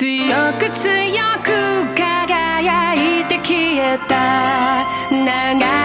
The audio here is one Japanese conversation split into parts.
強く強く輝いて消えた。流れ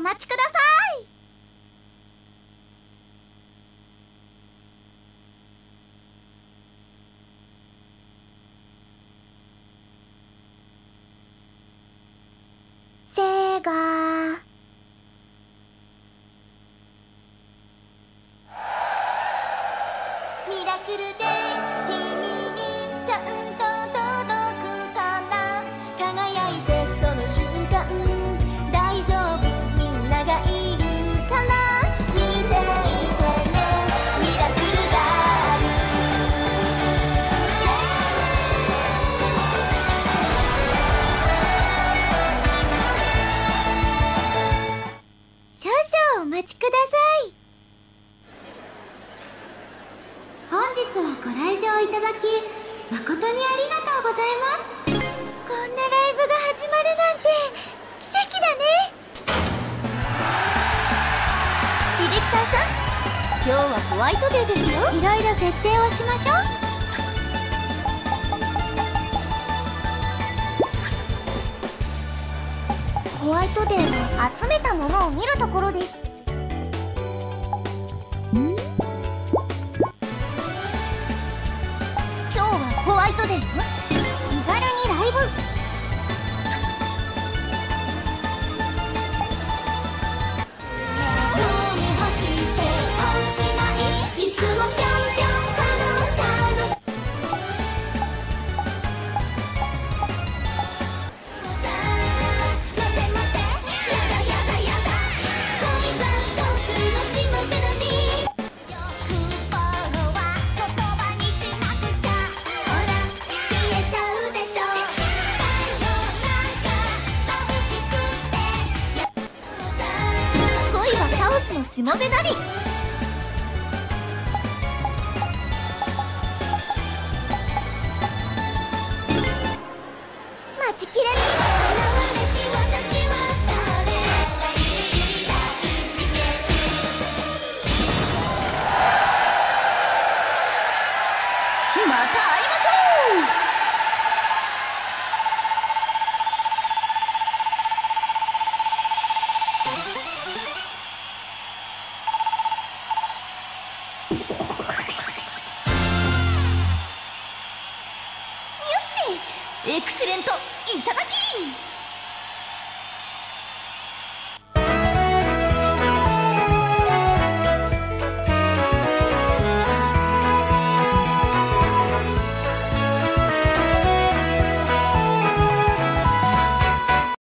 お待ちください。セガミラクルで君ご来場いただき誠にありがとうございます。こんなライブが始まるなんて奇跡だね。ディレクターさん今日はホワイトデーですよ。いろいろ設定をしましょう。ホワイトデーは集めたものを見るところしもべなり。待ちきれないまた会いましょう。よしエクセレントいただき